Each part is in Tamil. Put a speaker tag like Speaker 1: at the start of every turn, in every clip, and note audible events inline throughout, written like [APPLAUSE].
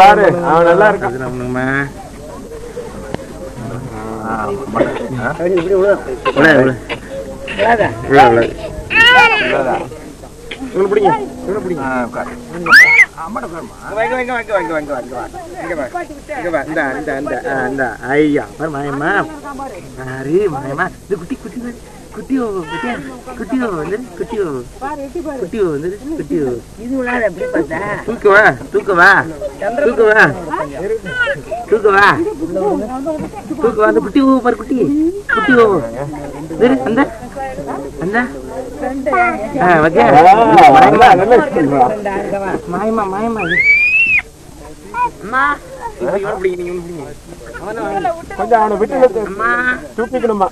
Speaker 1: பாரு. அவன் நல்லா இருக்கான்.
Speaker 2: ஐயா பாரு மாயம்மா. அரே மாயம்மா இது குட்டி குட்டி குட்டியோ குட்டியா? குட்டியோ வந்து குட்டியோ. குட்டியோ வந்து குட்டியோ.
Speaker 3: இது விழாத எப்படி பார்த்தா?
Speaker 2: தூக்கவா தூக்கவா தூக்கவா தூக்கவா தூக்கவா அந்த குட்டி ஓ பாரு குட்டி. குட்டி ஓ இரு, அந்த. அந்த. மாயம்மா இது. அம்மா.
Speaker 1: கொஞ்சம் அவனை விட்டு
Speaker 2: அம்மா
Speaker 1: தூக்கிக்கணுமா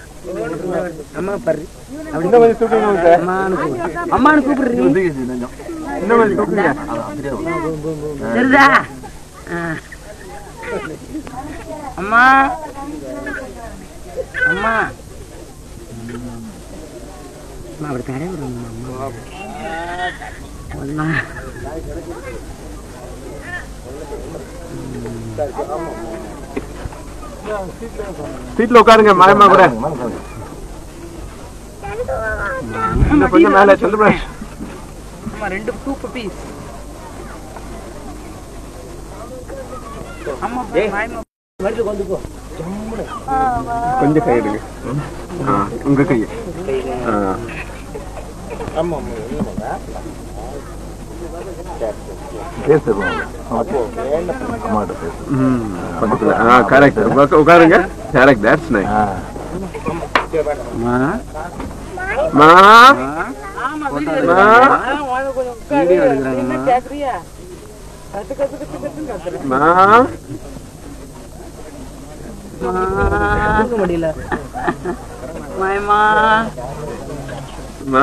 Speaker 2: அம்மா பாரு
Speaker 1: இன்னும் கொஞ்சம் தூக்கிக்கணும் சார்
Speaker 2: அம்மானு
Speaker 1: இன்னும் கொஞ்சம் தூக்குங்க
Speaker 2: சரிதா அம்மா அம்மா அம்மா அப்படி தரைய அம்மா
Speaker 1: சீட்ல உட்காருங்க மாயம்மா கூட. கொஞ்சம் மேல
Speaker 3: அம்மா ரெண்டு டூ பீஸ் அம்மா மாயமா
Speaker 1: கொஞ்சம் கை எடுங்க. உங்க கை ஆ. ம், பக்கத்துல. ஆ, correct. உக்கா- உட்காருங்க. கரெக்ட் தட்ஸ் நைஸ் மா?
Speaker 3: ஆமா
Speaker 1: மா?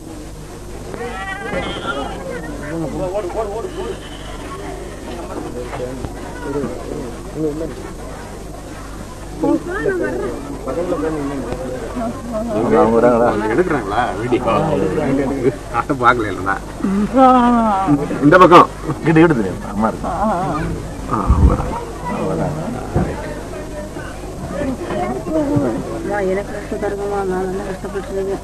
Speaker 1: எடுக்கிறாங்களா வீடியோ இந்த பக்கம் கிட்ட எடுத்து அம்மா
Speaker 3: இருக்கும் எனக்கு கஷ்டம் தருங்கம்மா நான் கஷ்டப்பட்டு கஷ்டப்பட்டுருக்கேன்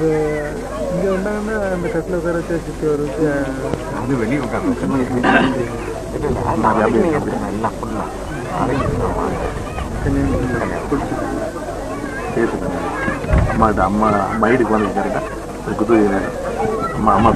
Speaker 4: இங்க வந்தாங்கன்னா அந்த கட்டில உட்கார வச்சு சுத்தி வரும்
Speaker 1: அது வெளியே உட்காந்து [LAUGHS] அம்மா அம்மா அம்மா வீட்டுக்கு வந்து கரெக்டா குத்து அம்மா அம்மா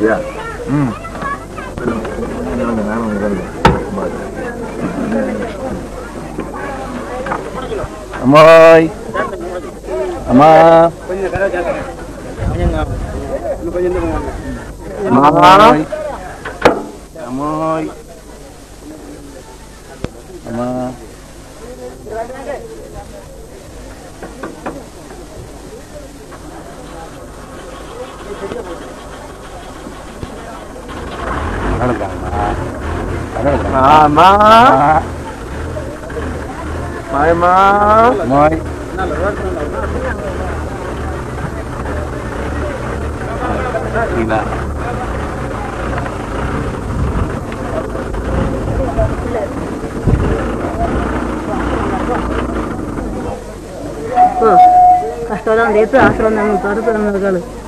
Speaker 1: Yeah. Mm. No, no, I don't really but... Ông ơi.
Speaker 2: Ông ơi.
Speaker 1: Ông ơi.
Speaker 5: Ông ơi. Ông ơi. Mamá. Mamá. Mamá. Gila. Hasta donde está, hasta donde está, hasta donde está.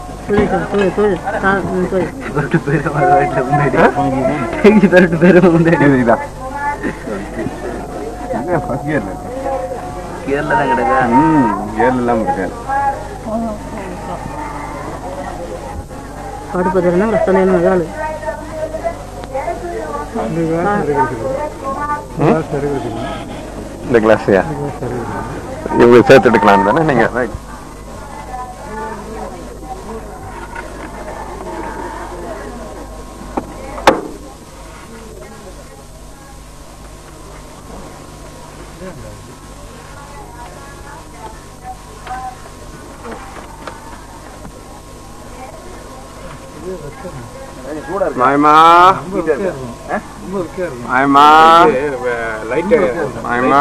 Speaker 5: ದೊಡ್ಡ
Speaker 4: ಬೇರೆ ಹೇಗೆ ದೊಡ್ಡ ಬೇರೆ ಮುಂದೆ
Speaker 1: ಹೇಳಿದ ಕೇರಳದ ಕಡೆಗ ಹ್ಮ್ இந்த கிளாஸையா சேர்த்து எடுக்கலாம் தானே நீங்கள் மாயமா மாயமா மாயமா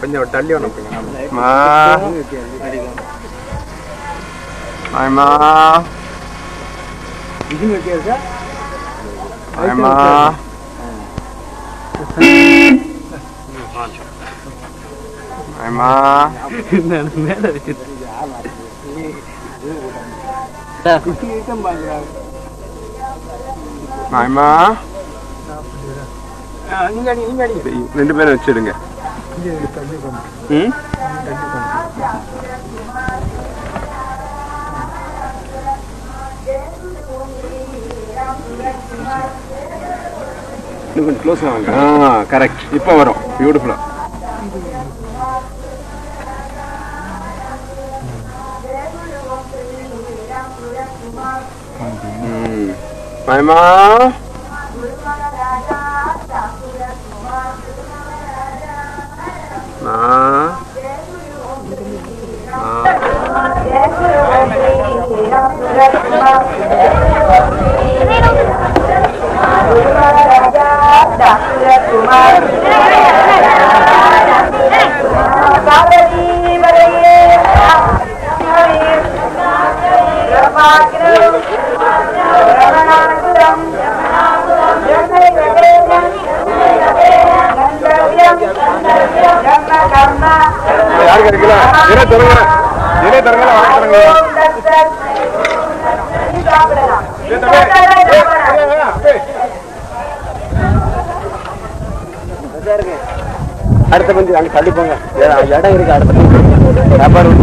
Speaker 1: கொஞ்சம் தள்ளி ஒன்று மா மாயமா மாயமா மாயமா
Speaker 2: மேல வச்சு
Speaker 1: மாயமா ரெண்டு பேரும் வச்சிடுங்க இன்னும் கொஞ்சம் க்ளோஸ் ஆ கரெக்ட் இப்போ வரும். பியூட்டிஃபுல்லா மாயமா மா யாரு கிடைக்கல என்ன தருங்க என்ன தருங்க வாங்க தருங்க அடுத்த கொஞ்சம் அங்க தள்ளி போங்க இடம் இருக்கு அடுத்த பஞ்சு. வியாபாரம்